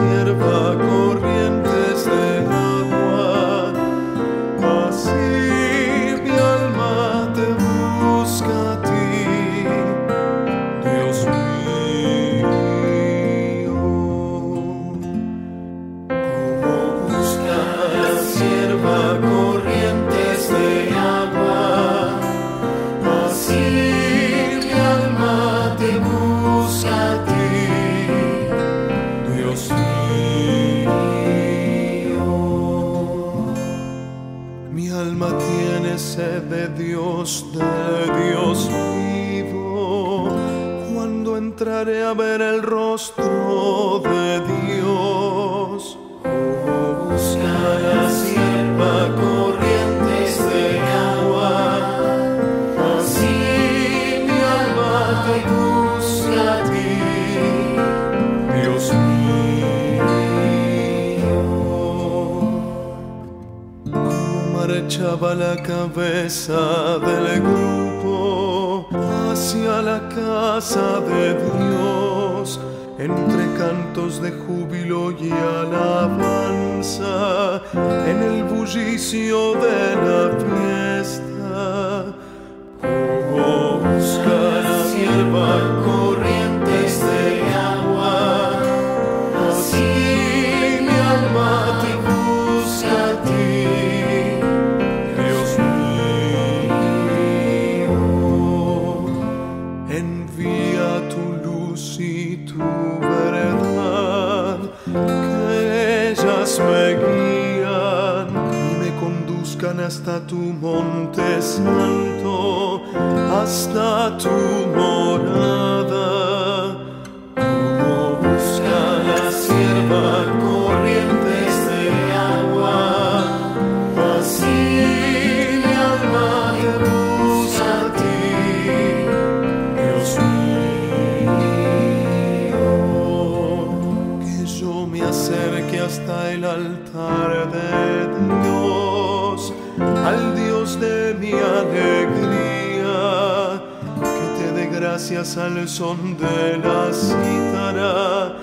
busca la sierva de Dios, de Dios vivo. Cuando entraré a ver el rostro de Dios. Oh, marchaba la cabeza del grupo hacia la casa de Dios, entre cantos de júbilo y alabanza, en el bullicio de la fiesta. Hasta tu monte santo, hasta tu morada. Como busca la sierva corrientes de agua, así mi alma te busca a ti, Dios mío. Que yo me acerque hasta el altar de Dios, al Dios de mi alegría que te dé gracias al son de la cítara,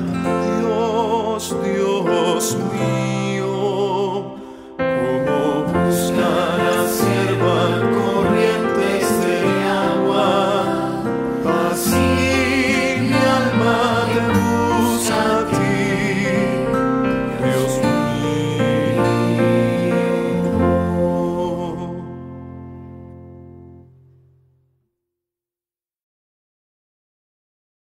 Dios, Dios mío.